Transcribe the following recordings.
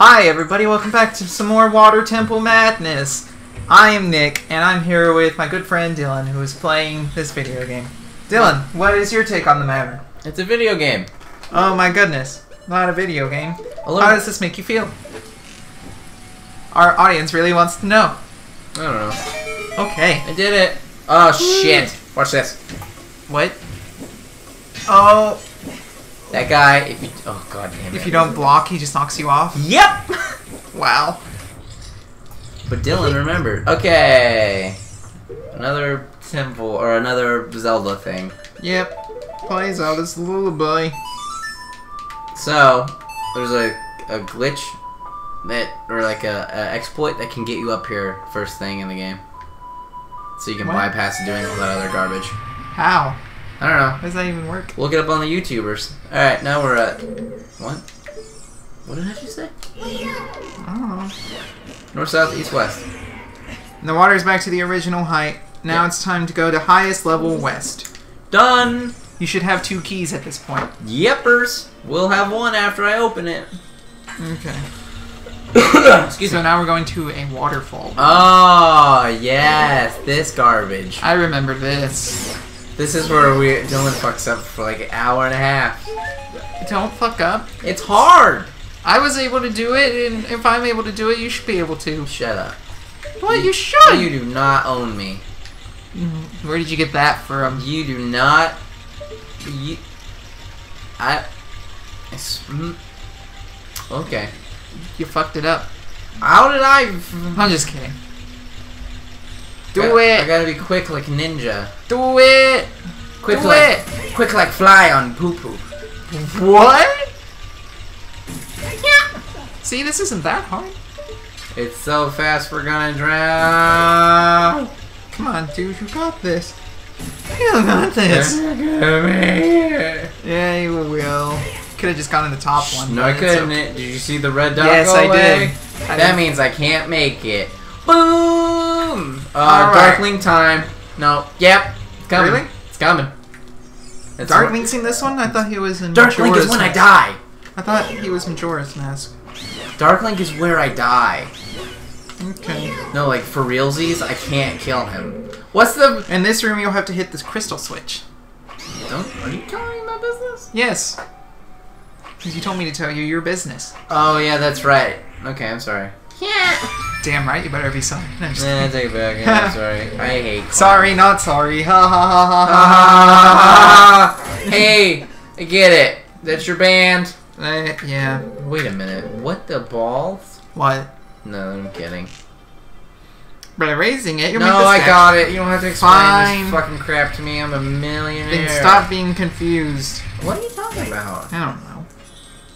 Hi, everybody. Welcome back to some more Water Temple Madness. I am Nick, and I'm here with my good friend Dylan, who is playing this video game. Dylan, what is your take on the matter? It's a video game. Oh my goodness, not a video game. A How does this make you feel? Our audience really wants to know. I don't know. Okay. I did it. Oh shit! Watch this. What? Oh, That guy. If you. Oh god damn it. if you don't block, he just knocks you off. Yep. Wow. but Dylan remembered. Okay. Another temple or another Zelda thing. Yep. plays Play Zelda's lullaby. So there's a a glitch that or like a, a exploit that can get you up here first thing in the game. So you can What? bypass doing all that other garbage. How? I don't know. How does that even work? Look it up on the YouTubers. Alright, now we're at. What? What did I just say? I don't know. North, south, east, west. And the water's back to the original height. Now Yeah. it's time to go to highest level west. Done! You should have two keys at this point. Yepers! We'll have one after I open it. Okay. Excuse So me. now we're going to a waterfall. Oh, yes! This garbage. I remember this. This is where we Dylan fucks up for like an hour and a half. Don't fuck up. It's hard! I was able to do it, and if I'm able to do it, you should be able to. Shut up. What? You should. You do not own me. Where did you get that from? You do not. You. I. it's- mm. Okay. You fucked it up. How did I? I'm just kidding. Do I, it. I gotta be quick like ninja. Do it. Quick Do like quick like fly on poo poo. What? See, this isn't that hard. It's so fast we're gonna drown. Oh, come on, dude, you got this. You got this. You're gonna make it. Yeah, you will. Could have just gone in the top one. No, I couldn't. okay. Did you see the red dot Yes, go I away? did. I that did. means I can't make it. Boom! Uh, right. Dark Link time. No. Yep. It's coming. Really? It's coming. It's Dark Link's in this one? I thought he was in Dark Link is when I die. I thought he was Majora's Mask. Dark Link is where I die. Okay. No, like for realsies, I can't kill him. What's the? In this room, you'll have to hit this crystal switch. Don't. Are you telling me my business? Yes. Because you told me to tell you your business. Oh yeah, that's right. Okay, I'm sorry. Damn right, you better be sorry. No, I'm Nah, kidding. take it back. Yeah, I'm sorry. I hate. clowns. Sorry, not sorry. Ha ha ha ha ha ha. hey, I get it. That's your band. Uh, yeah. Wait a minute. What the balls? What? No, I'm kidding. By raising it, you'll no, I got it. You don't have to explain Fine. this fucking crap to me. I'm a millionaire. Then stop being confused. What are you talking about? I don't know.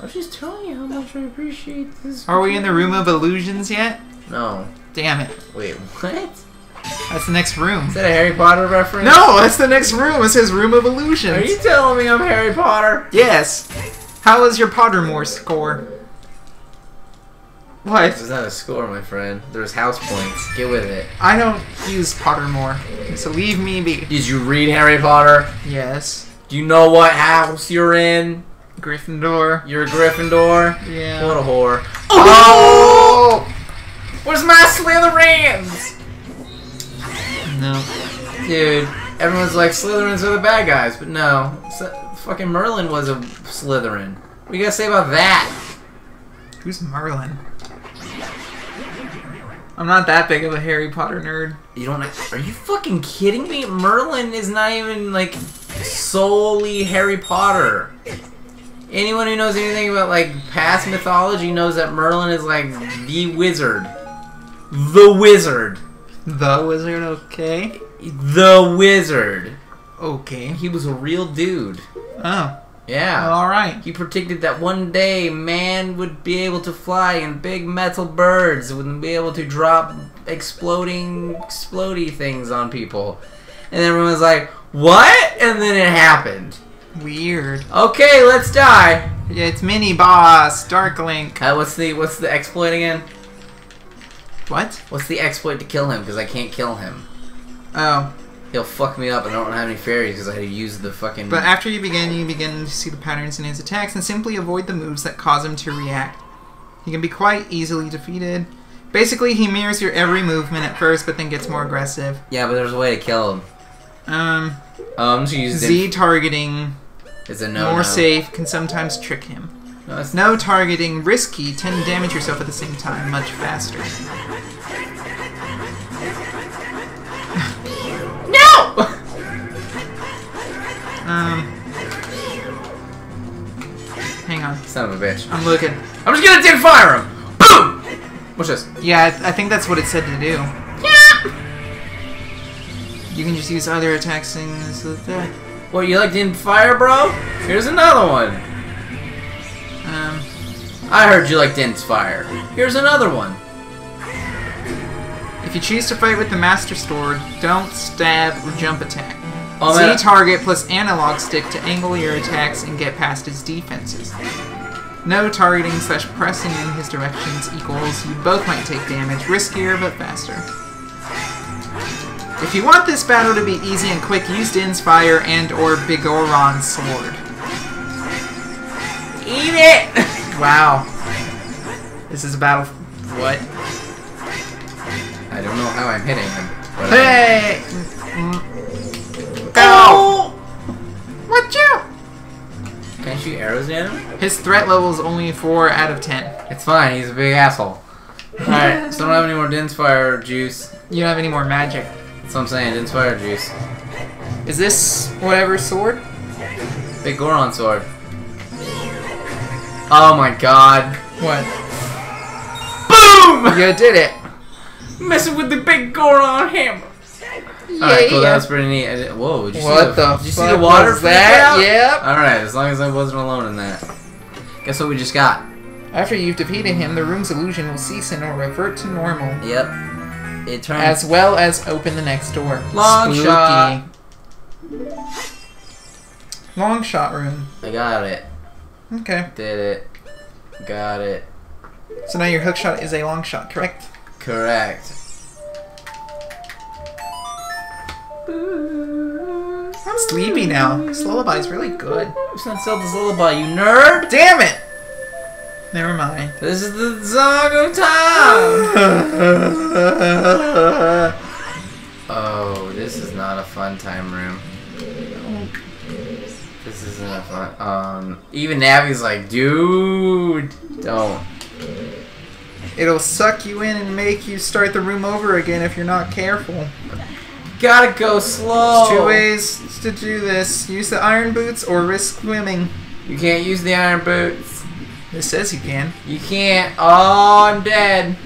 I was just telling you how much I appreciate this. Are we in the room of illusions yet? No. Damn it. Wait, what? That's the next room. Is that a Harry Potter reference? No, that's the next room. It says room of illusions. Are you telling me I'm Harry Potter? Yes. How was your Pottermore score? What? This is not a score, my friend. There's house points. Get with it. I don't use Pottermore, so leave me be. Did you read Harry Potter? Yes. Do you know what house you're in? Gryffindor. You're a Gryffindor? Yeah. What a whore. Oh! Where's my Slytherins? No. Dude, everyone's like Slytherins are the bad guys, but no. S- fucking Merlin was a Slytherin. What you gotta say about that? Who's Merlin? I'm not that big of a Harry Potter nerd. You don't. Are you fucking kidding me? Merlin is not even like solely Harry Potter. Anyone who knows anything about like past mythology knows that Merlin is like the wizard, the wizard, The wizard, okay. the wizard. Okay. He was a real dude. Oh. Yeah. Alright. He predicted that one day man would be able to fly and big metal birds would be able to drop exploding explodey things on people. And everyone was like, What? And then it happened. Weird. Okay, let's die. Yeah, it's Mini Boss, Dark Link. Uh, what's the what's the exploit again? What? What's the exploit to kill him? Because I can't kill him. Oh. He'll fuck me up and I don't have any fairies because I had to use the fucking. But after you begin, you begin to see the patterns in his attacks and simply avoid the moves that cause him to react. He can be quite easily defeated. Basically, he mirrors your every movement at first, but then gets more aggressive. Yeah, but there's a way to kill him. Um, gonna use Z targeting, It's a no. more no. safe, can sometimes trick him. No, it's No targeting, risky, tend to damage yourself at the same time, much faster. No! Um, hang on, Son of a bitch. I'm looking. I'm just gonna Din fire him! Boom! What's this? Yeah, I, I think that's what it said to do. Yeah! You can just use other attacks things like that. What, you like Din fire, bro? Here's another one. I heard you like Din's fire. Here's another one. if you choose to fight with the Master Sword, don't stab or jump attack. Oh, Z man. target plus analog stick to angle your attacks and get past his defenses. No targeting slash pressing in his directions equals you both might take damage, riskier but faster. If you want this battle to be easy and quick, use Din's Fire and or Biggoron's Sword. Eat it! Wow. This is a battle. What? I don't know how I'm hitting him. Hey! Ow! Oh! Watch out! Can I shoot arrows at him? His threat level is only 4 out of 10. It's fine, he's a big asshole. Alright, so I don't have any more Din's fire juice. You don't have any more magic. That's what I'm saying, Din's fire juice. Is this whatever sword? Biggoron sword. Oh my god. What? Boom! You did it. Messing with the big Goron hammer. Alright, cool, that was pretty neat. I did- Whoa, did you see What the, the did you see the water was that? out? Yep. Alright, as long as I wasn't alone in that. Guess what we just got? After you've defeated him, the room's illusion will cease and will revert to normal, Yep. It turns as well as open the next door. Long Spooky. shot. Long shot room. I got it. Okay. Did it. Got it. So now your hook shot is a long shot, correct? Correct. I'm sleepy now. This lullaby's really good. It's not Zelda's lullaby, you nerd! Damn it! Never mind. This is the song of time! Oh, this is not a fun time room. Isn't a fun. Um, even Navi's like, dude, don't. It'll suck you in and make you start the room over again if you're not careful. Gotta go slow. There's two ways to do this. Use the iron boots or risk swimming. You can't use the iron boots. It says you can. You can't. Oh, I'm dead.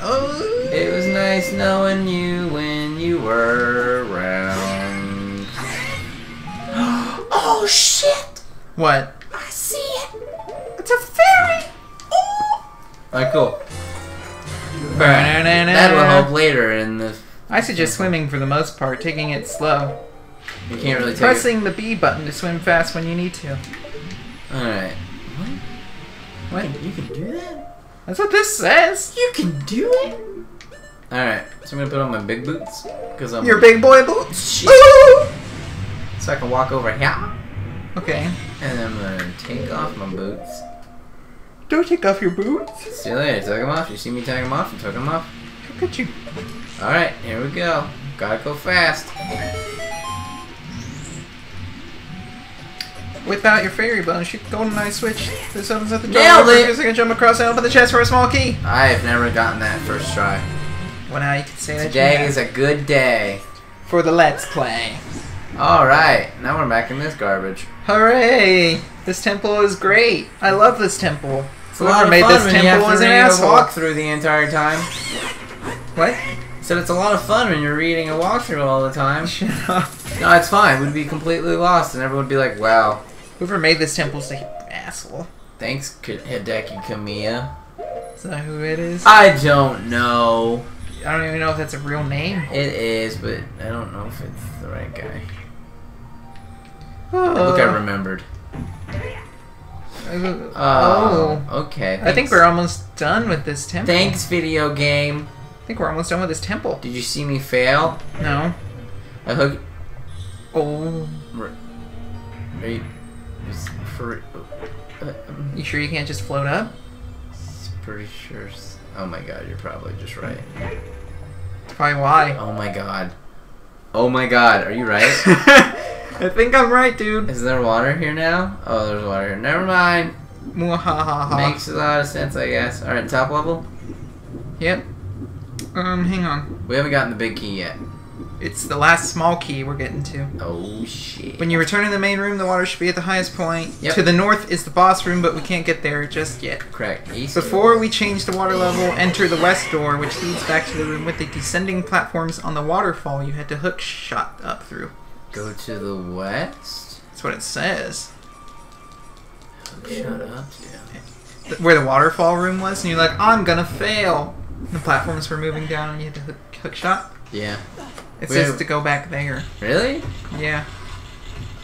Oh. It was nice knowing you when you were What? I see it. It's a fairy. Alright, cool. That will help later in the. I suggest swimming for the most part, taking it slow. You can't really take it. The B button to swim fast when you need to. Alright. What? You can do that? That's what this says. You can do it? Alright, so I'm gonna put on my big boots. Because I'm. Your big boy boots. Shit. So I can walk over here. Okay. And I'm gonna take off my boots. Don't take off your boots. See you later. Took them off. You see me take them off? I took them off. Look at you. Alright, here we go. Gotta go fast. Without your fairy bonus, you can golden eye switch. This opens up the door. Nailed it! You're gonna jump across and open the chest for a small key. I have never gotten that first try. Well, now you can say that Today is a good day. for the let's play. Alright, now we're back in this garbage. Hooray! This temple is great. I love this temple. It's a lot of made fun this when you temple have to an asshole. walkthrough the entire time. What? Said it's a lot of fun when you're reading a walkthrough all the time. Shut up. No, it's fine. We'd be completely lost, and everyone would be like, "Wow, Whoever made this temple is an asshole. thanks, Hideki Kamiya." Is that who it is? I don't know. I don't even know if that's a real name. It is, but I don't know if it's the right guy. Oh. Look, I remembered. Oh. Oh, okay. I think we're almost done with this temple. Thanks, video game. I think we're almost done with this temple. Did you see me fail? No. I hook. Oh. Are you? Is for. Uh, um, You sure you can't just float up? pretty sure. Oh my god, you're probably just right. That's probably why. Oh my god. Oh my god, are you right? I think I'm right, dude. Is there water here now? Oh, there's water here. Never mind. Makes a lot of sense, I guess. Alright, top level? Yep. Um, hang on. We haven't gotten the big key yet. It's the last small key we're getting to. Oh shit. When you return to the main room, the water should be at the highest point. Yep. To the north is the boss room, but we can't get there just yet. Correct. East. Before we change the water level, enter the west door, which leads back to the room with the descending platforms on the waterfall you had to hook shot up through. Go to the west? That's what it says. Oh, shut up, dude. Where the waterfall room was, and you're like, I'm gonna fail. The platforms were moving down, and you had to hook, hook shot. Yeah. It Wait. says to go back there. Really? Yeah.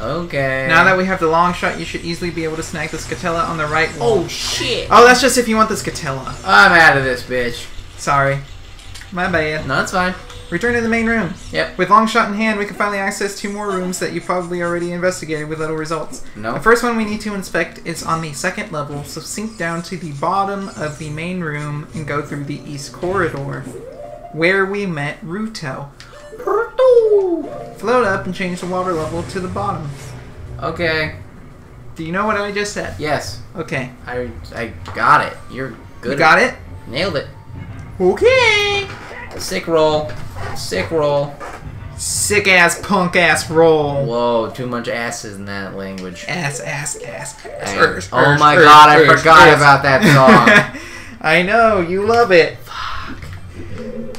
Okay. Now that we have the long shot, you should easily be able to snag the Skulltula on the right wall. Oh shit! Oh, that's just if you want the Skulltula. I'm out of this bitch. Sorry. My bad. No, it's fine. Return to the main room. Yep. With long shot in hand, we can finally access two more rooms that you probably already investigated with little results. No. The first one we need to inspect is on the second level, so sink down to the bottom of the main room and go through the east corridor, where we met Ruto. Float up and change the water level to the bottom. Okay. Do you know what I just said? Yes. Okay. I I got it. You're good. You got it? Nailed it. Okay. Sick roll. Sick roll. Sick ass punk ass roll. Whoa, too much asses in that language. Ass ass ass. ass. Ers, Oh my ers, god, I forgot about that song. I know, you love it. Fuck.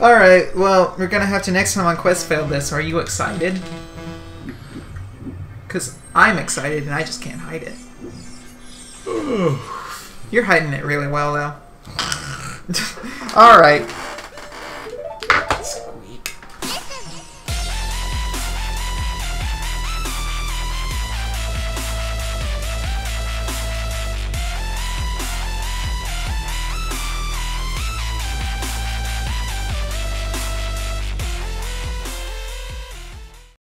Alright, well, we're gonna have to next time on Quest fail this. Are you excited? Because I'm excited and I just can't hide it. You're hiding it really well, though. Alright.